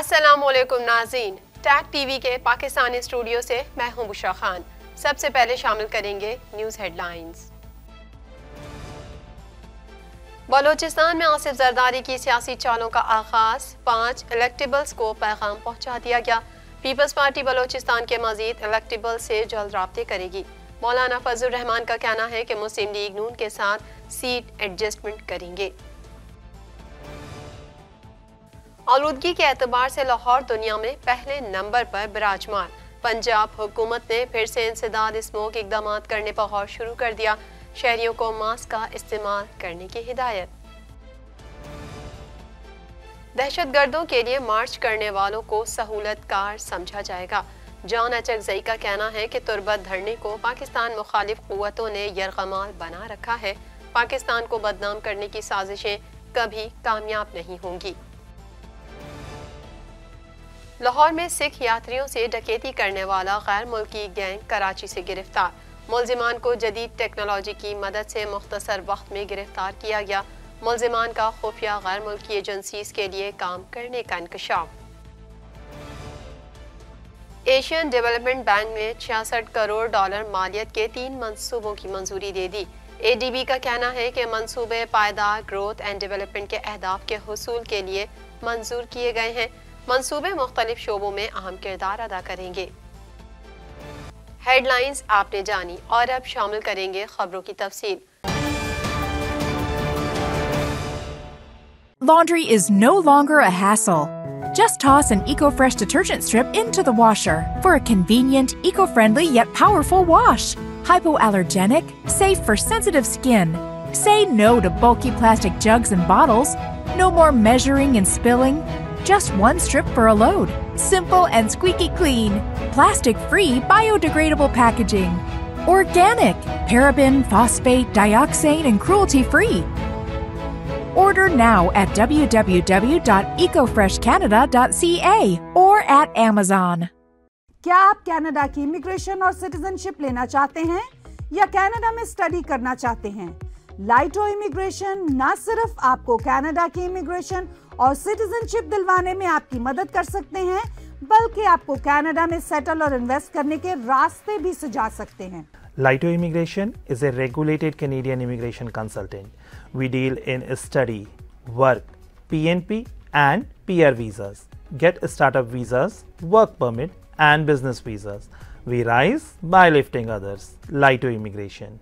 असलम नाजीन tag TV के Pakistani studio से मैं हूँ बुशा खान। सबसे पहले शामिल करेंगे न्यूज़ हेडलाइंस बलोचिस्तान में आसिफ जरदारी की सियासी चालों का आगाज़। पाँच इलेक्टेबल्स को पैगाम पहुँचा दिया गया। पीपल्स पार्टी बलोचिस्तान के मजीद इलेक्टेबल से जल्द रबते करेगी। मौलाना फजल रहमान का कहना है कि मुस्लिम लीग नून के साथ सीट एडजस्टमेंट करेंगे। आलूदगी के एतबार से लाहौर दुनिया में पहले नंबर पर विराजमान पंजाब हुकूमत ने फिर से इंसदाद स्मोक इकदाम करने पर गौर शुरू कर दिया। शहरियों को मास्क का इस्तेमाल करने की हिदायत। दहशत गर्दों के लिए मार्च करने वालों को सहूलत कार समझा जाएगा। जॉन अचकजई का कहना है कि तुरबत धरने को पाकिस्तान मुखालिफ कुतों ने यरगमाल बना रखा है। पाकिस्तान को बदनाम करने की साजिशें कभी कामयाब नहीं होंगी। लाहौर में सिख यात्रियों से डकैती करने वाला गैर मुल्की गैंग कराची से गिरफ़्तार। मुलजिमान को जदीद टेक्नोलॉजी की मदद से मुख्तसर वक्त में गिरफ़्तार किया गया। मुलजिमान का खुफिया गैर मुल्की एजेंसीज के लिए काम करने का इंकशाफ। एशियन डेवलपमेंट बैंक ने छियासठ करोड़ डॉलर मालियत के तीन मंसूबों की मंजूरी दे दी। एडीबी का कहना है कि मंसूबे पायदार ग्रोथ एंड डेवलपमेंट के अहदाफ के हसूल के लिए मंजूर किए गए हैं। मंसूबे मुख्तलिफ शोबों में अहम किरदार अदा करेंगे हेडलाइंस आपने जानी और अब शामिल करेंगे खबरों की तफसील Laundry is no longer a hassle. Just toss an EcoFresh detergent strip into the washer for a convenient, eco-friendly yet powerful wash. Hypoallergenic, safe for sensitive skin. Say no to bulky plastic jugs and bottles. No more measuring and spilling. Just one strip for a load. Simple and squeaky clean. Plastic free, biodegradable packaging. Organic, paraben, phosphate, dioxane, and cruelty free. Order now at www.ecofreshcanada.ca or at Amazon. क्या आप Canada की immigration और citizenship लेना चाहते हैं या Canada में study करना चाहते हैं लाइटो इमिग्रेशन न सिर्फ आपको कनाडा की इमिग्रेशन और सिटीजनशिप दिलवाने में आपकी मदद कर सकते हैं, बल्कि आपको कनाडा में सेटल और इन्वेस्ट करने के रास्ते भी सुझा सकते हैं। Lighto immigration is a regulated Canadian immigration consultant we deal in study work PNP and PR visas get startup visas work permit and business visas we rise by lifting others Lighto immigration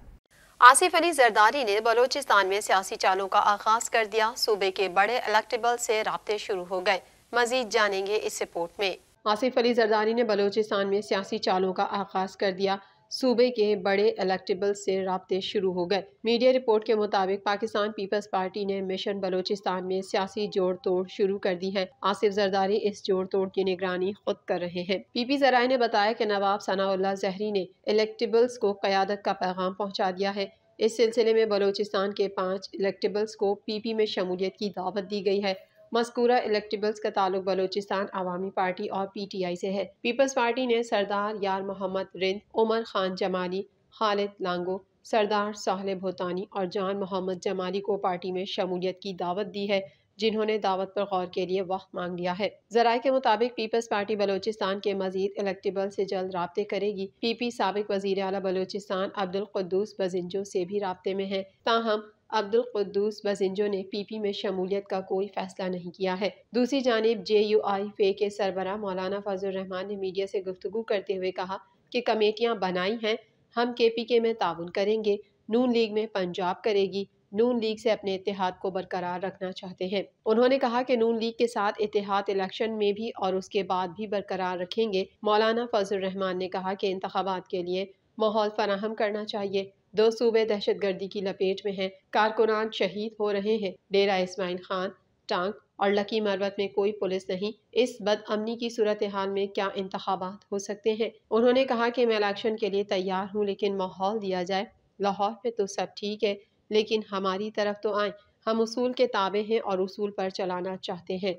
Asif Ali Zardari ने बलोचिस्तान में सियासी चालों का आगाज़ कर दिया। सूबे के बड़े इलेक्टेबल से रबते शुरू हो गए। मजीद जानेंगे इस रिपोर्ट में। आसिफ अली जरदारी ने बलोचिस्तान में सियासी चालों का आगाज़ कर दिया। सूबे के बड़े इलेक्टेबल से रबते शुरू हो गए। मीडिया रिपोर्ट के मुताबिक पाकिस्तान पीपल्स पार्टी ने मिशन बलोचिस्तान में सियासी जोड़ तोड़ शुरू कर दी है। आसिफ जरदारी इस जोड़ तोड़ की निगरानी खुद कर रहे हैं। पीपी जराए ने बताया कि नवाब सनाउल्ला जहरी ने इलेक्टेबल्स को क्यादत का पैगाम पहुँचा दिया है। इस सिलसिले में बलोचिस्तान के पाँच इलेक्टेबल्स को पी पी में शमूलियत की दावत दी गई है। मस्कूरा इलेक्टेबल्स का ताल्लुक बलोचिस्तान आवामी पार्टी और पीटीआई से है। पीपल्स पार्टी ने सरदार यार मोहम्मद रिंद, उमर खान जमाली, खालिद लांगो, सरदार साहल भोतानी और जान मोहम्मद जमाली को पार्टी में शमूलियत की दावत दी है, जिन्होंने दावत पर गौर के लिए वक्त मांग लिया है। जराये के मुताबिक पीपल्स पार्टी बलोचिस्तान के मजीद इलेक्टेबल से जल्द रबते करेगी। पी पी सबक वज़ीर अला बलोचिस्तान अब्दुल कद्दूस बजिंजो से भी रबते में है। ताहम अब्दुल कद्दूस बजिंजो ने पीपी में शमूलियत का कोई फैसला नहीं किया है। दूसरी जानब जे यू आई फे के सरबरा मौलाना फजल रहमान ने मीडिया से गुफ्तु करते हुए कहा कि कमेटियाँ बनाई हैं, हम के पी के में ताउन करेंगे, नून लीग में पंजाब करेगी, नून लीग से अपने इतिहाद को बरकरार रखना चाहते हैं। उन्होंने कहा कि नून लीग के साथ इतिहाद इलेक्शन में भी और उसके बाद भी बरकरार रखेंगे। मौलाना फजल रहमान ने कहा कि इंतबात के लिए माहौल फराहम करना चाहिए। दो सूबे दहशत गर्दी की लपेट में हैं। कारकुनान शहीद हो रहे हैं। डेरा इस्माइल खान, टांग और लकी मरवत में कोई पुलिस नहीं। इस बदअमनी की सूरत हाल में क्या इंतबात हो सकते हैं? उन्होंने कहा कि मैं इलेक्शन के लिए तैयार हूँ, लेकिन माहौल दिया जाए। लाहौर में तो सब ठीक है, लेकिन हमारी तरफ़ तो आए। हम उसूल के ताबे हैं और उसूल पर चलाना चाहते हैं।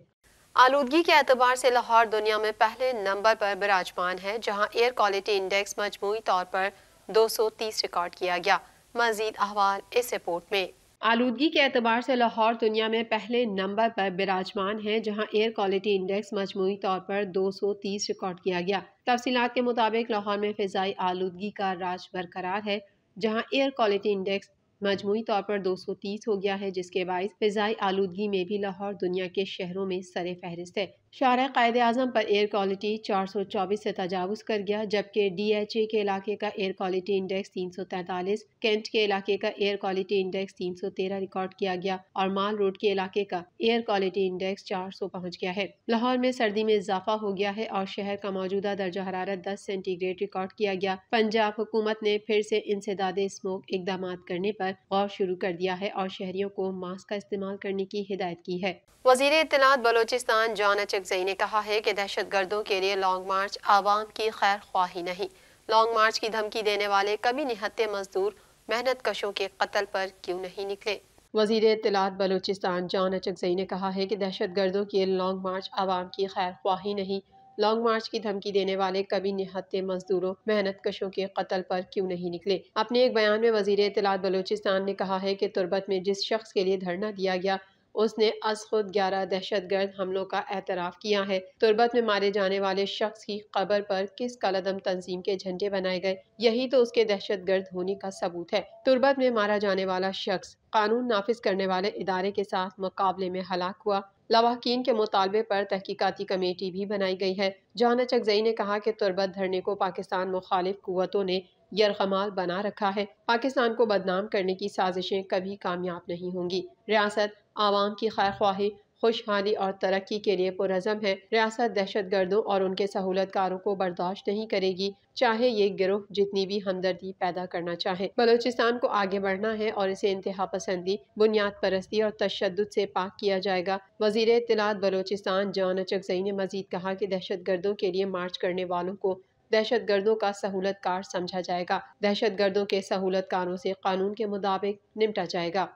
आलूदगी के एतबार से लाहौर दुनिया में पहले नंबर पर विराजमान है, जहाँ एयर क्वालिटी इंडेक्स मजमू तौर पर 230 रिकॉर्ड किया गया। मजीद अहवाल इस रिपोर्ट में। आलूदगी के एतबार से लाहौर दुनिया में पहले नंबर पर विराजमान है, जहाँ एयर क्वालिटी इंडेक्स मजमू तौर पर 230 रिकॉर्ड किया गया। तफसीत के मुताबिक लाहौर में फ़िज़ाई आलूदगी का राज बरकरार है, जहाँ एयर क्वालिटी इंडेक्स मजमू तौर पर 230 हो गया है, जिसके बायस फ़िज़ाई आलूदगी में भी लाहौर दुनिया के शहरों में सर फहरिस्त है। शार कायद अजम पर एयर क्वालिटी चार सौ चौबीस से तजावज़ कर गया, जबकि डी एच ए के इलाके का एयर क्वालिटी इंडेक्स तीन सौ तैंतालीस कैंट के इलाके का एयर क्वालिटी इंडेक्स तीन सौ तेरह रिकॉर्ड किया गया और माल रोड के इलाके का एयर क्वालिटी इंडेक्स चार सौ पहुँच गया है। लाहौर में सर्दी में इजाफा हो गया है और शहर का मौजूदा दर्जा हरारत दस सेंटीग्रेड रिकॉर्ड किया गया। पंजाब हुकूमत ने फिर से इंसदाद स्मोक इकदाम करने पर गौर शुरू कर दिया है और शहरियों को मास्क का इस्तेमाल करने की हिदायत की है। वज़ीर इतलात बलोचिस्तान जॉन अचकजई ने कहा है कि दहशत गर्दों के लिए लॉन्ग मार्च आवाम की खैर ख्वाही नहीं। लॉन्ग मार्च की धमकी देने वाले कभी निहत्ते मजदूर मेहनत कशों के कत्ल पर क्यों नहीं निकले? वज़ीर इतलात बलोचिस्तान जॉन अचकजई ने कहा है कि दहशत गर्दों के लॉन्ग मार्च आवाम की खैर ख्वाही नहीं। लॉन्ग मार्च की धमकी देने वाले कभी निहत्ते मजदूरों मेहनत कशों के कत्ल पर क्यों नहीं निकले? अपने एक बयान में वज़ीर इतलात बलोचिस्तान ने कहा है कि तुरबत में जिस शख्स के लिए धरना दिया गया उसने अज खुद ग्यारह दहशत गर्द हमलों का एतराफ़ किया है। तुरबत में मारे जाने वाले शख्स की खबर पर किस कलदम तंजीम के झंडे बनाए गए, यही तो उसके दहशत गर्द होने का सबूत है। तुरबत में मारा जाने वाला शख्स कानून नाफिज करने वाले इदारे के साथ मुकाबले में हलाक हुआ। लवाकिन के मुतालबे पर तहकीकती कमेटी भी बनाई गई है। जहाना चकजई ने कहा कि तुरबत धरने को पाकिस्तान मुखालिफ कुतों ने यरगमाल बना रखा है। पाकिस्तान को बदनाम करने की साजिशें कभी कामयाब नहीं होंगी। रियासत आवाम की खैर ख्वाही खुशहाली और तरक्की के लिए पुरज़म है। रियासत दहशत गर्दों और उनके सहूलतकारों को बर्दाश्त नहीं करेगी, चाहे ये गिरोह जितनी भी हमदर्दी पैदा करना चाहे। बलोचिस्तान को आगे बढ़ना है और इसे इंतहा पसंदी बुनियाद परस्ती और तशद से पाक किया जाएगा। वज़ीर इतलात बलोचिस्तान जॉन अचकजई ने मजीद कहा कि दहशत गर्दों के लिए मार्च करने वालों को दहशत गर्दों का सहूलतकार समझा जाएगा। दहशत गर्दों के सहूलतकारों से कानून के मुताबिक निपटा जाएगा।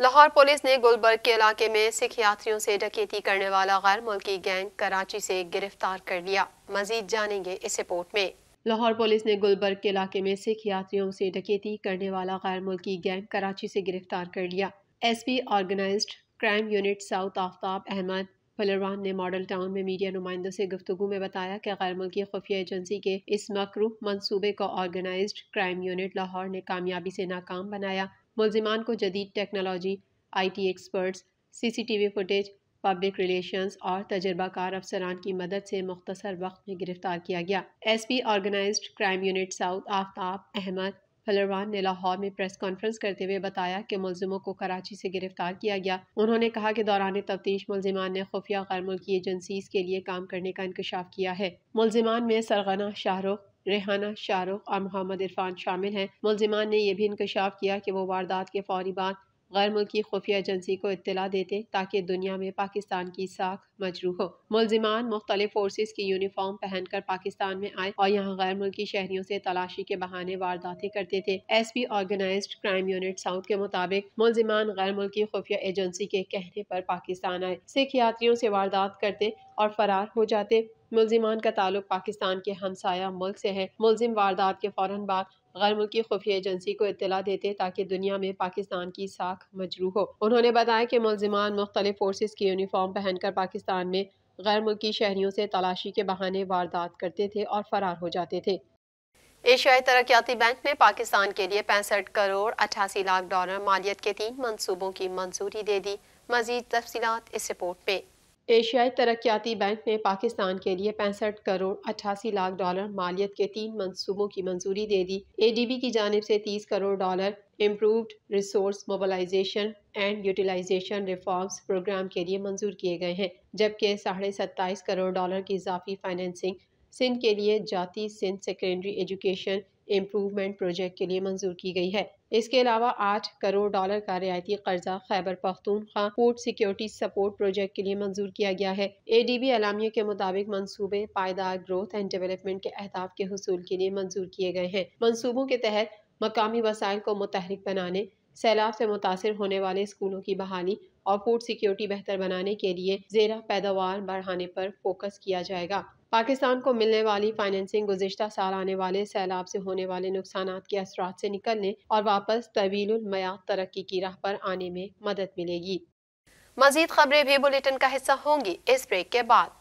लाहौर पुलिस ने गुलबर्ग के इलाके में सिख यात्रियों से डकैती करने वाला गैर मुल्की गैंग कराची से गिरफ़्तार कर लिया। मजीद जानेंगे इस रिपोर्ट में। लाहौर पुलिस ने गुलबर्ग के इलाके में सिख यात्रियों से डकैती करने वाला गैर मुल्की गैंग कराची से गिरफ़्तार कर लिया। S P organised crime unit south Aftab Ahmed फलरवान ने मॉडल टाउन में मीडिया नुमाइंदों से गुफ्तु में बताया कि गैर मुल्की खुफिया एजेंसी के इस मकरू मनसूबे को ऑर्गेनाइज क्राइम यूनिट लाहौर ने कामयाबी से नाकाम बनाया। मुलजिमान को जदीद टेक्नोलॉजी आई टी एक्सपर्ट्स वी फुटेज पब्लिक रिलेशंस और तजर्बाकार अफसरान की मदद से मुख्तसर वक्त में गिरफ़्तार किया गया। S P organise crime unit south Aftab Ahmed फलरवान ने लाहौर में प्रेस कॉन्फ्रेंस करते हुए बताया कि मुलजिमों को कराची से गिरफ़्तार किया गया। उन्होंने कहा कि दौरान तफ्तीश मुलजिमान ने खुफिया गैर मुल्की एजेंसीज के लिए काम करने का इंकशाफ किया है। मुलजिमान में सरगना शाहरुख रेहाना, शाहरुख और मोहम्मद इरफान शामिल हैं। मुलजिमान ने यह भी इंकशाफ किया कि वो वारदात के फौरी बाद गैर मुल्की खुफिया एजेंसी को इतला देते ताकि दुनिया में पाकिस्तान की साख मजरू हो। मुलजिमान मुख्तलिफ़ फोर्सेज की यूनिफॉर्म पहनकर पाकिस्तान में आए और यहाँ गैर मुल्की शहरियों से तलाशी के बहाने वारदातें करते थे। S P organise crime unit south के मुताबिक मुलजिमान गैर मुल्की खुफिया एजेंसी के कहने पर पाकिस्तान आए। सिख यात्रियों से वारदात करते और फरार हो जाते। मुलजिमान का ताल्लुक पाकिस्तान के हमसाया मुल्क से है। मुलजिम वारदात के फ़ौरन बाद गैर मुल्की खुफिया एजेंसी को इतला देते ताकि दुनिया में पाकिस्तान की साख मजरू हो। उन्होंने बताया कि मुलजिमान मुख्तलिफ़ फोर्सेज की यूनिफॉर्म पहनकर पाकिस्तान में गैर मुल्की शहरियों से तलाशी के बहाने वारदात करते थे और फरार हो जाते थे। एशियाई तरक्याती बैंक ने पाकिस्तान के लिए पैंसठ करोड़ अठासी लाख डॉलर मालियत के तीन मनसूबों की मंजूरी दे दी। मजीद तफसीत इस रिपोर्ट में। एशियाई तरक्याती बैंक ने पाकिस्तान के लिए पैंसठ करोड़ अट्ठासी लाख डॉलर मालियत के तीन मंसूबों की मंजूरी दे दी। एडीबी की जानब से तीस crore dollar improved resource mobilisation and utilisation reforms programme के लिए मंजूर किए गए हैं, जबकि साढ़े सत्ताईस करोड़ डॉलर की इजाफी फाइनेंसिंग सिंध के लिए जाति Sindh secondary education improvement project के लिए मंजूर की गई है। इसके अलावा आठ करोड़ डॉलर का रियायती कर्जा Khyber Pakhtunkhwa food security support project के लिए मंजूर किया गया है। ए डी बी अलामियों के मुताबिक मनसूबे पायदार ग्रोथ एंड डेवलपमेंट के अहदाफ के हसूल के लिए मंजूर किए गए हैं। मनसूबों के तहत मकामी वसाइल को मुतहरिक बनाने, सैलाब से मुतासर होने वाले स्कूलों की बहाली और फ़ूड सिक्योरिटी बेहतर बनाने के लिए जेरा पैदावार बढ़ाने पर फोकस किया जाएगा। पाकिस्तान को मिलने वाली फाइनेंसिंग गुजशत साल आने वाले सैलाब से होने वाले नुकसान के असरा से निकलने और वापस तवील मयाद तरक्की की राह पर आने में मदद मिलेगी। मजीद खबरें भी बुलेटिन का हिस्सा होंगी। इस ब्रेक के बाद।